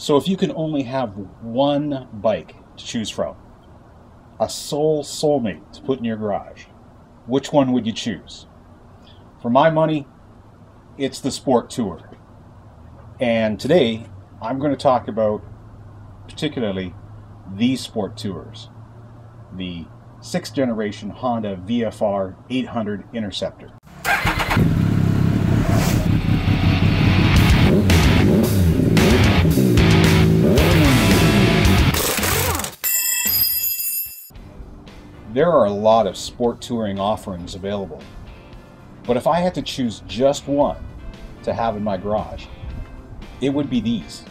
So if you can only have one bike to choose from, a soul soulmate to put in your garage, which one would you choose? For my money, it's the Sport Tour. And today, I'm going to talk about particularly these Sport Tours. The sixth generation Honda VFR 800 Interceptor. There are a lot of sport touring offerings available, but if I had to choose just one to have in my garage, it would be these.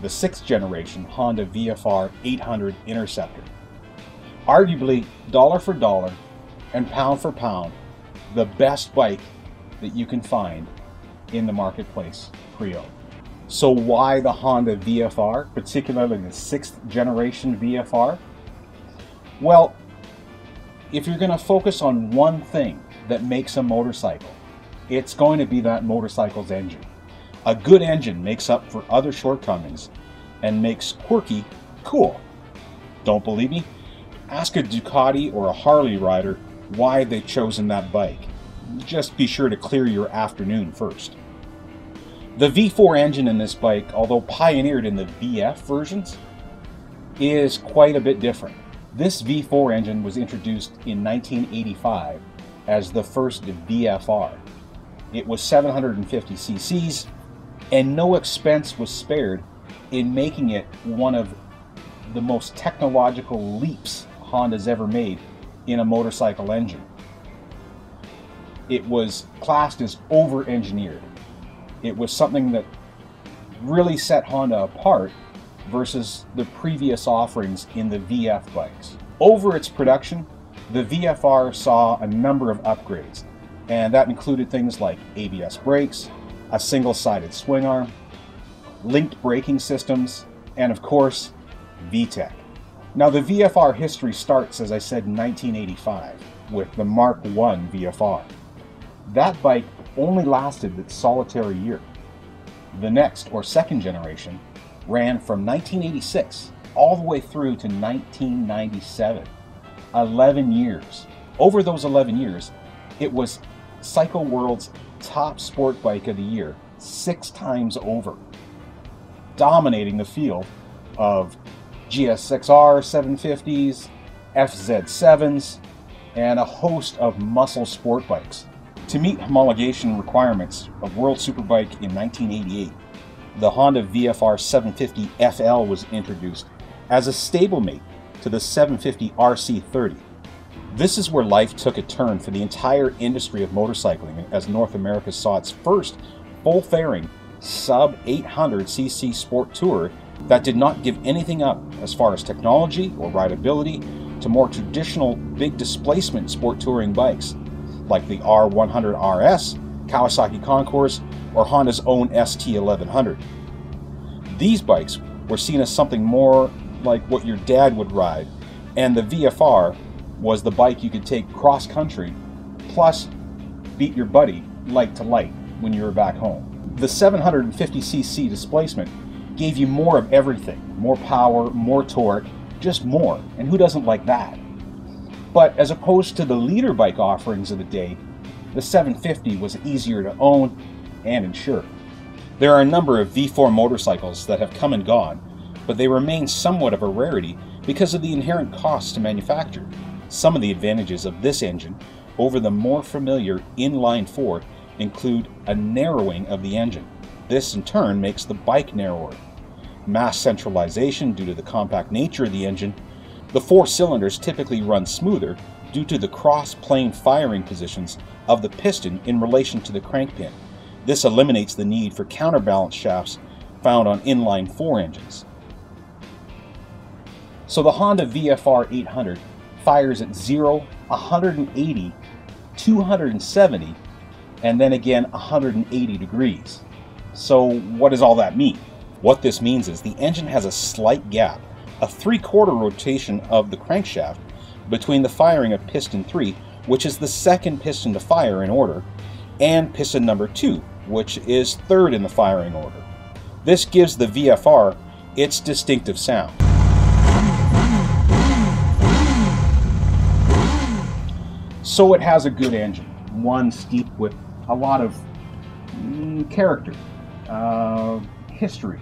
The sixth generation Honda VFR 800 Interceptor. Arguably, dollar for dollar and pound for pound, the best bike that you can find in the marketplace pre-owned. So why the Honda VFR, particularly the sixth generation VFR? Well, if you're going to focus on one thing that makes a motorcycle, it's going to be that motorcycle's engine. A good engine makes up for other shortcomings and makes quirky cool. Don't believe me? Ask a Ducati or a Harley rider why they've chosen that bike. Just be sure to clear your afternoon first. The V4 engine in this bike, although pioneered in the VF versions, is quite a bit different. This V4 engine was introduced in 1985 as the first VFR. It was 750 cc's, and no expense was spared in making it one of the most technological leaps Honda's ever made in a motorcycle engine. It was classed as over engineered. It was something that really set Honda apart versus the previous offerings in the VF bikes. Over its production, the VFR saw a number of upgrades, and that included things like ABS brakes, a single-sided swing arm, linked braking systems, and of course, VTEC. Now the VFR history starts, as I said, in 1985 with the Mark I VFR. That bike only lasted its solitary year. The next, or second generation, ran from 1986 all the way through to 1997. 11 years. Over those 11 years, it was Cycle World's top sport bike of the year six times over, dominating the field of GSXR 750s, FZ7s, and a host of muscle sport bikes. To meet homologation requirements of World Superbike in 1988, the Honda VFR 750 FL was introduced as a stablemate to the 750 RC30. This is where life took a turn for the entire industry of motorcycling as North America saw its first full fairing sub 800cc sport tour that did not give anything up as far as technology or rideability to more traditional big displacement sport touring bikes like the R100 RS, Kawasaki Concours, or Honda's own ST1100. These bikes were seen as something more like what your dad would ride, and the VFR was the bike you could take cross country, plus beat your buddy light to light when you were back home. The 750cc displacement gave you more of everything more power, more torque, just more, and who doesn't like that? But as opposed to the liter bike offerings of the day, the 750 was easier to own and insure. There are a number of V4 motorcycles that have come and gone, but they remain somewhat of a rarity because of the inherent costs to manufacture. Some of the advantages of this engine over the more familiar inline 4 include a narrowing of the engine. This in turn makes the bike narrower. Mass centralization due to the compact nature of the engine. The four cylinders typically run smoother due to the cross-plane firing positions of the piston in relation to the crank pin. This eliminates the need for counterbalance shafts found on inline 4 engines. So the Honda VFR 800 fires at 0, 180, 270, and then again 180 degrees. So what does all that mean? What this means is the engine has a slight gap, a three-quarter rotation of the crankshaft between the firing of piston 3, which is the second piston to fire in order, and piston number 2, which is third in the firing order. This gives the VFR its distinctive sound. So it has a good engine, one steep with a lot of mm, character, uh, history,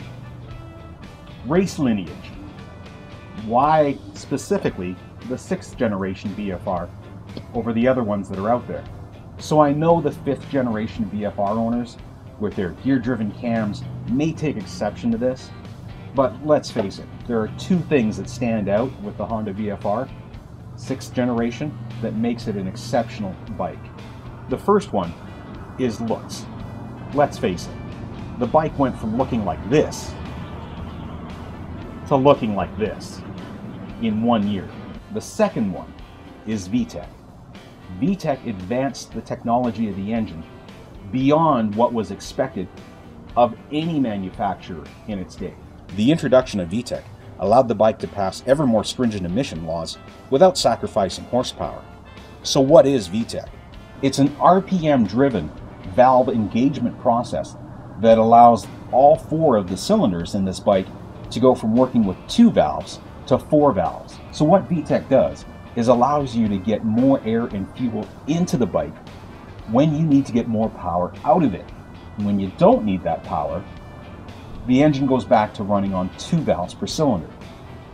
race lineage. Why specifically the sixth generation VFR over the other ones that are out there? So I know the fifth generation VFR owners with their gear driven cams may take exception to this, but let's face it, there are two things that stand out with the Honda VFR, sixth generation, that makes it an exceptional bike. The first one is looks. Let's face it, the bike went from looking like this to looking like this in one year. The second one is VTEC. VTEC advanced the technology of the engine beyond what was expected of any manufacturer in its day. The introduction of VTEC allowed the bike to pass ever more stringent emission laws without sacrificing horsepower. So what is VTEC? It's an RPM driven valve engagement process that allows all four of the cylinders in this bike to go from working with two valves to four valves. So what VTEC does is allows you to get more air and fuel into the bike when you need to get more power out of it. And when you don't need that power, the engine goes back to running on two valves per cylinder.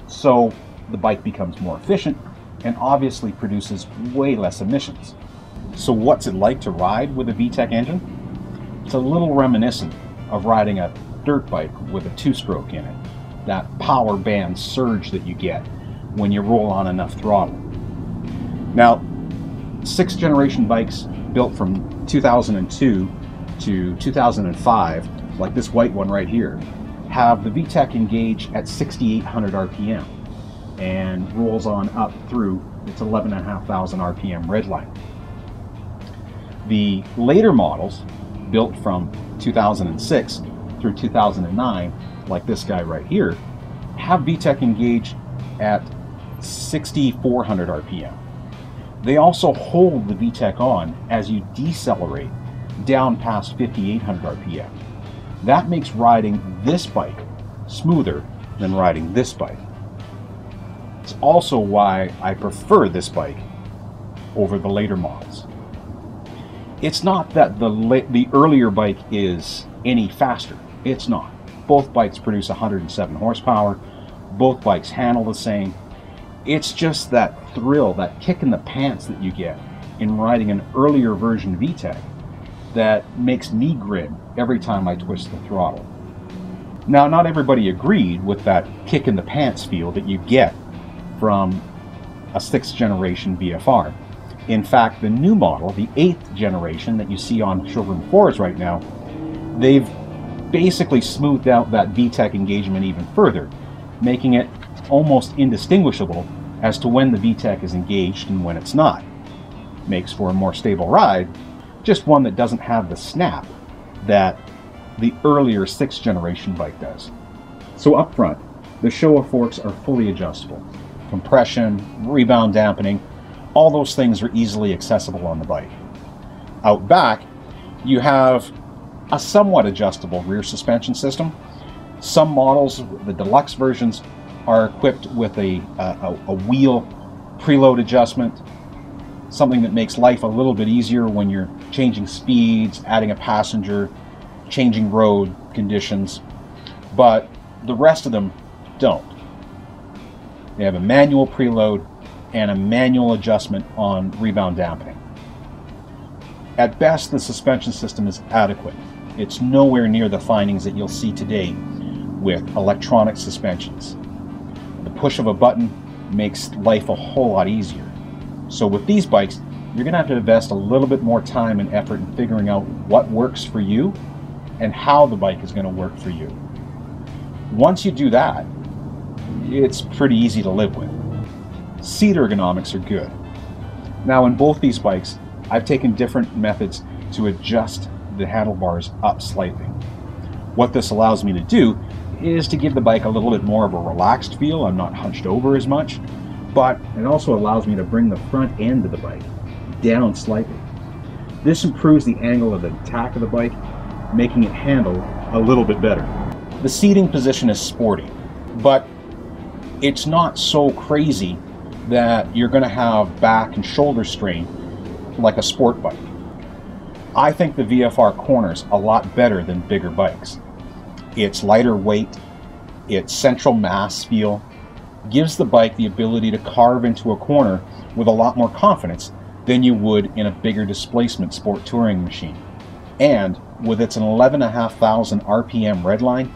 So the bike becomes more efficient and obviously produces way less emissions. So what's it like to ride with a VTEC engine? It's a little reminiscent of riding a dirt bike with a two-stroke in it. That power band surge that you get when you roll on enough throttle. Now, sixth generation bikes built from 2002 to 2005, like this white one right here, have the VTEC engage at 6,800 RPM and rolls on up through its 11,500 RPM redline. The later models, built from 2006 through 2009, like this guy right here, have VTEC engage at 6,400 RPM. They also hold the VTEC on as you decelerate down past 5,800 RPM. That makes riding this bike smoother than riding this bike. It's also why I prefer this bike over the later models. It's not that the, the earlier bike is any faster. It's not. Both bikes produce 107 horsepower. Both bikes handle the same. It's just that thrill, that kick in the pants that you get in riding an earlier version VTEC that makes me grin every time I twist the throttle. Now, not everybody agreed with that kick in the pants feel that you get from a sixth generation VFR. In fact, the new model, the eighth generation that you see on showroom floors right now, they've basically smoothed out that VTEC engagement even further, making it almost indistinguishable as to when the VTEC is engaged and when it's not. Makes for a more stable ride, just one that doesn't have the snap that the earlier sixth generation bike does. So up front, the Showa forks are fully adjustable compression, rebound dampening, all those things are easily accessible on the bike. Out back, you have a somewhat adjustable rear suspension system. Some models, the deluxe versions, are equipped with a, a, a wheel preload adjustment, something that makes life a little bit easier when you're changing speeds, adding a passenger, changing road conditions, but the rest of them don't. They have a manual preload and a manual adjustment on rebound dampening. At best, the suspension system is adequate. It's nowhere near the findings that you'll see today with electronic suspensions. The push of a button makes life a whole lot easier. So with these bikes, you're going to have to invest a little bit more time and effort in figuring out what works for you and how the bike is going to work for you. Once you do that, it's pretty easy to live with. Seat ergonomics are good. Now in both these bikes, I've taken different methods to adjust the handlebars up slightly. What this allows me to do is to give the bike a little bit more of a relaxed feel. I'm not hunched over as much, but it also allows me to bring the front end of the bike down slightly. This improves the angle of the attack of the bike, making it handle a little bit better. The seating position is sporty, but it's not so crazy that you're going to have back and shoulder strain like a sport bike. I think the VFR corners a lot better than bigger bikes. Its lighter weight, its central mass feel, gives the bike the ability to carve into a corner with a lot more confidence than you would in a bigger displacement sport touring machine. And with its 11,500 RPM redline,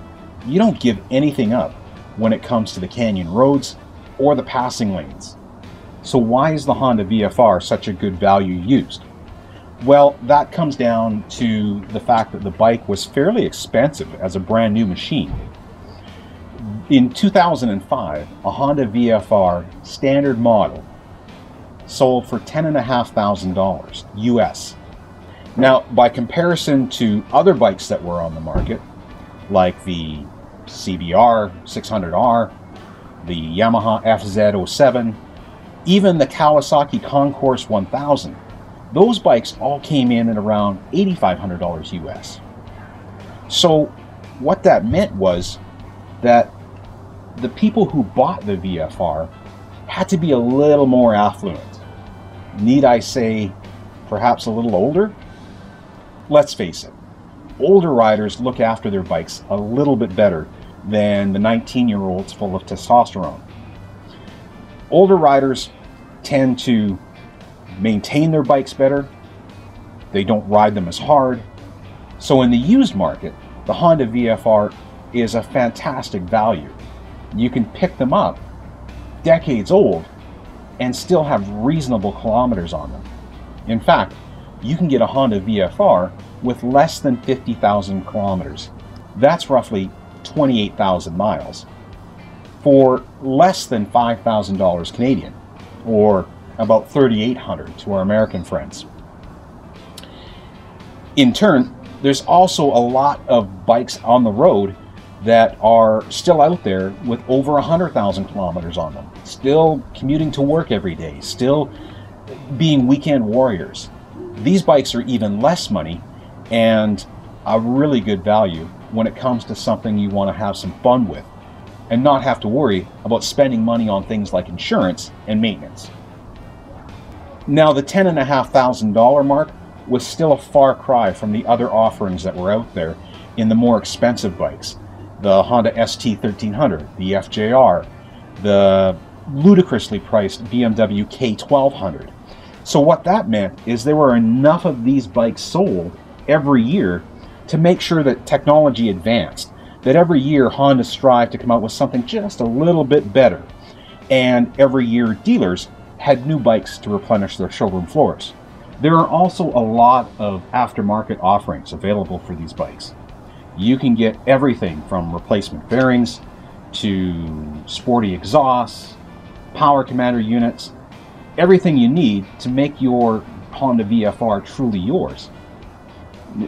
you don't give anything up when it comes to the canyon roads or the passing lanes. So why is the Honda VFR such a good value used? Well, that comes down to the fact that the bike was fairly expensive as a brand new machine. In 2005, a Honda VFR standard model sold for $10,500 US. Now, by comparison to other bikes that were on the market, like the CBR 600R, the Yamaha FZ07, even the Kawasaki Concours 1000, those bikes all came in at around $8,500 US. So, what that meant was that the people who bought the VFR had to be a little more affluent. Need I say, perhaps a little older? Let's face it, older riders look after their bikes a little bit better than the 19 year olds full of testosterone. Older riders tend to maintain their bikes better, they don't ride them as hard. So, in the used market, the Honda VFR is a fantastic value. You can pick them up decades old and still have reasonable kilometers on them. In fact, you can get a Honda VFR with less than 50,000 kilometers. That's roughly 28,000 miles for less than $5,000 Canadian or about 3,800 to our American friends. In turn, there's also a lot of bikes on the road that are still out there with over 100,000 kilometers on them, still commuting to work every day, still being weekend warriors. These bikes are even less money and a really good value when it comes to something you want to have some fun with and not have to worry about spending money on things like insurance and maintenance. Now, the $10,500 mark was still a far cry from the other offerings that were out there in the more expensive bikes the Honda ST1300, the FJR, the ludicrously priced BMW K1200. So, what that meant is there were enough of these bikes sold every year to make sure that technology advanced, that every year Honda strived to come out with something just a little bit better, and every year dealers had new bikes to replenish their showroom floors. There are also a lot of aftermarket offerings available for these bikes. You can get everything from replacement bearings to sporty exhausts, power commander units, everything you need to make your Honda VFR truly yours.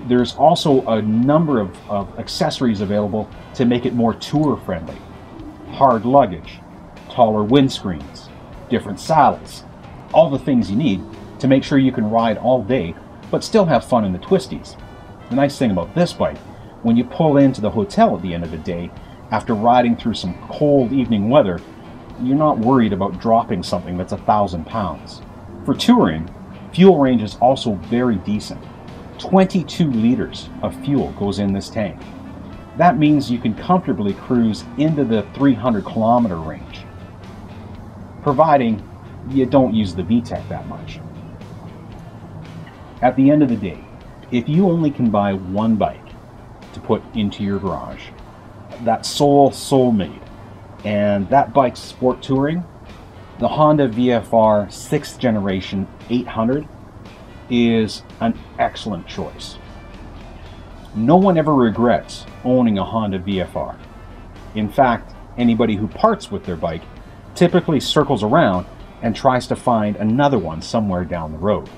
There's also a number of, of accessories available to make it more tour friendly. Hard luggage, taller windscreens, different saddles, all the things you need to make sure you can ride all day but still have fun in the twisties. The nice thing about this bike, when you pull into the hotel at the end of the day, after riding through some cold evening weather, you're not worried about dropping something that's a thousand pounds. For touring, fuel range is also very decent. 22 liters of fuel goes in this tank. That means you can comfortably cruise into the 300 kilometer range providing you don't use the VTEC that much. At the end of the day, if you only can buy one bike to put into your garage, that sole soulmate, and that bike's sport touring, the Honda VFR 6th generation 800 is an excellent choice. No one ever regrets owning a Honda VFR. In fact, anybody who parts with their bike typically circles around and tries to find another one somewhere down the road.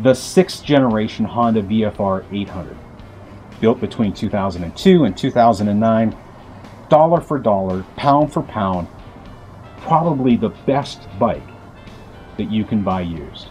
The sixth generation Honda VFR 800, built between 2002 and 2009, dollar for dollar, pound for pound, probably the best bike that you can buy used.